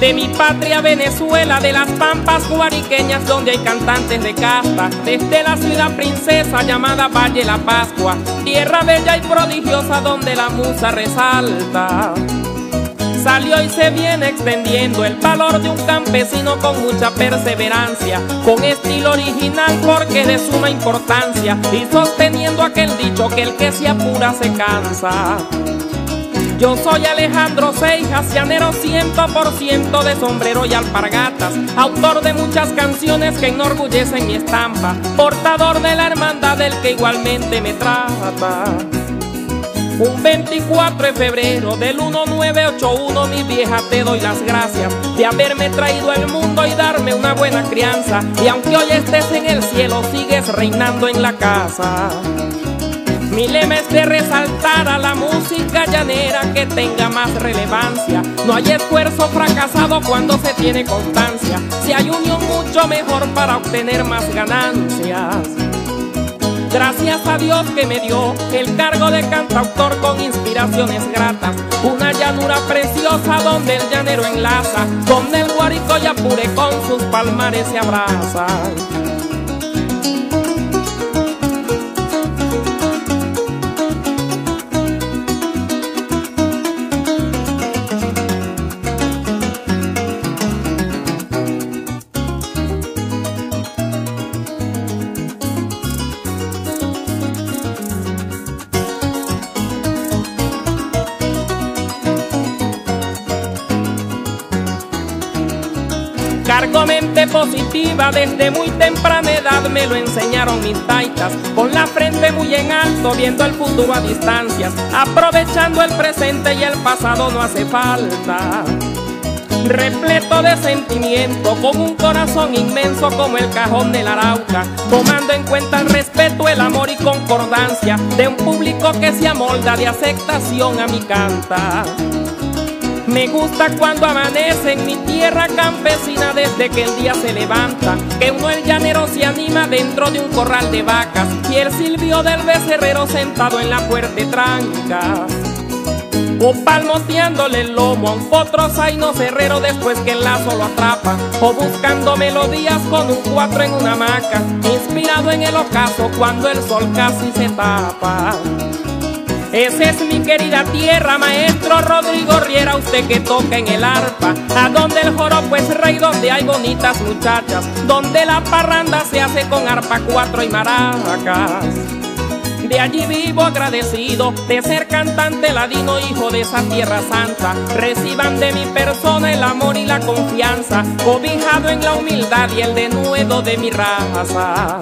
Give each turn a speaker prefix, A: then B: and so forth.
A: de mi patria Venezuela, de las pampas guariqueñas donde hay cantantes de casta, desde la ciudad princesa llamada Valle La Pascua, tierra bella y prodigiosa donde la musa resalta. Salió y se viene extendiendo el valor de un campesino con mucha perseverancia, con estilo original porque es de suma importancia y sosteniendo aquel dicho que el que se apura se cansa. Yo soy Alejandro Seijas, llanero 100% de sombrero y alpargatas, autor de muchas canciones que enorgullecen mi estampa, portador de la hermandad del que igualmente me trata. Un 24 de febrero del 1981 mi vieja te doy las gracias de haberme traído al mundo y darme una buena crianza y aunque hoy estés en el cielo sigues reinando en la casa. Mi lema es de resaltar a la música llanera que tenga más relevancia. No hay esfuerzo fracasado cuando se tiene constancia. Si hay unión mucho mejor para obtener más ganancias. Gracias a Dios que me dio el cargo de cantautor con inspiraciones gratas. Una llanura preciosa donde el llanero enlaza, donde el guarico y apure con sus palmares se abraza. Cargo mente positiva, desde muy temprana edad me lo enseñaron mis taitas. Con la frente muy en alto, viendo el futuro a distancias, aprovechando el presente y el pasado no hace falta. Repleto de sentimiento, con un corazón inmenso como el cajón del Arauca, tomando en cuenta el respeto, el amor y concordancia de un público que se amolda de aceptación a mi canta. Me gusta cuando amanece en mi tierra campesina desde que el día se levanta, que uno el llanero se anima dentro de un corral de vacas y el silbio del becerrero sentado en la fuerte tranca. O palmoteándole el lomo a un potro zaino cerrero después que el lazo lo atrapa. O buscando melodías con un cuatro en una hamaca, inspirado en el ocaso cuando el sol casi se tapa. Esa es mi querida tierra, maestro Rodrigo Riera, usted que toca en el arpa. A donde el joropo es rey, donde hay bonitas muchachas, donde la parranda se hace con arpa cuatro y maracas. De allí vivo agradecido de ser cantante ladino, hijo de esa tierra santa. Reciban de mi persona el amor y la confianza, cobijado en la humildad y el denuedo de mi raza.